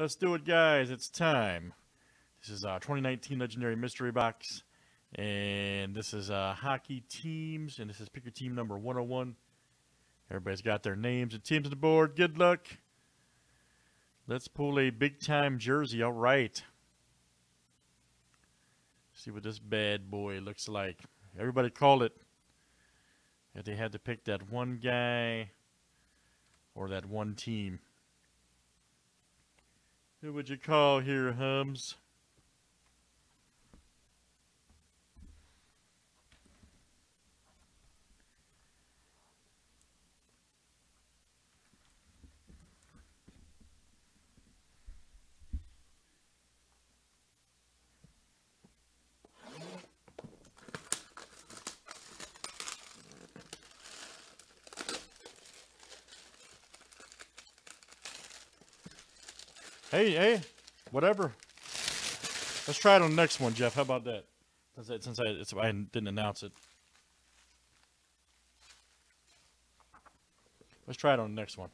Let's do it, guys. It's time. This is our 2019 Legendary Mystery Box. And this is uh, hockey teams. And this is pick your team number 101. Everybody's got their names and teams on the board. Good luck. Let's pull a big time jersey. All right. See what this bad boy looks like. Everybody called it. If they had to pick that one guy or that one team. Who would you call here, Hums? Hey, hey, whatever. Let's try it on the next one, Jeff. How about that? Since I, since I, I didn't announce it. Let's try it on the next one.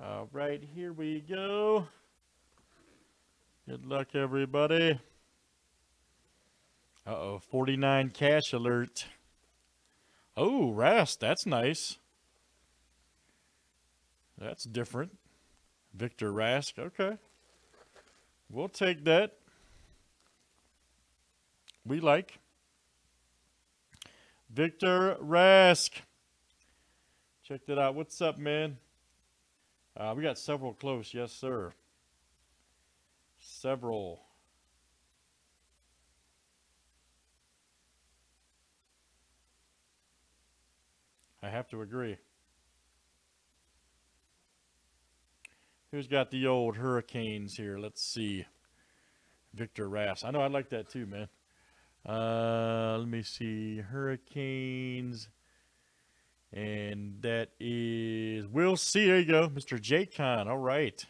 All right, here we go. Good luck, everybody. Uh-oh, 49 cash alert. Oh, Rast, that's nice. That's different. Victor Rask, okay. We'll take that. We like. Victor Rask. Check that out. What's up, man? Uh, we got several close. Yes, sir several I have to agree. Who's got the old Hurricanes here? Let's see. Victor Rask. I know I like that too, man. Uh, let me see. Hurricanes. And that is, we'll see. There you go. Mr. J Con. All right.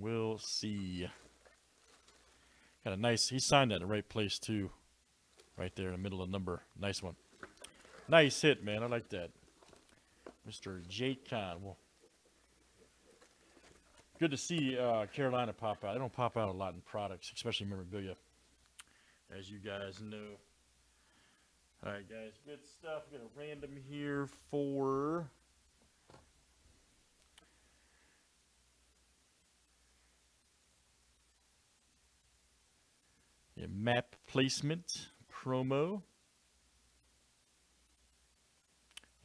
We'll see. Got a nice, he signed that in the right place too. Right there in the middle of the number. Nice one. Nice hit, man. I like that. Mr. Jake Con. Well, good to see uh, Carolina pop out. They don't pop out a lot in products, especially memorabilia, as you guys know. All right, guys. Good stuff. Got a random here for a map placement promo.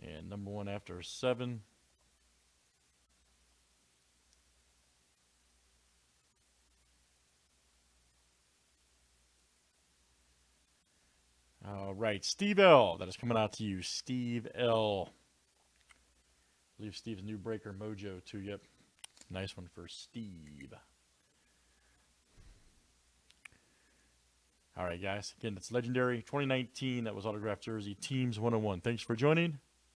And number one after seven. All right, Steve L. That is coming out to you, Steve L. Believe Steve's new breaker mojo too. Yep, nice one for Steve. All right, guys. Again, it's legendary 2019. That was autographed jersey teams 101. Thanks for joining.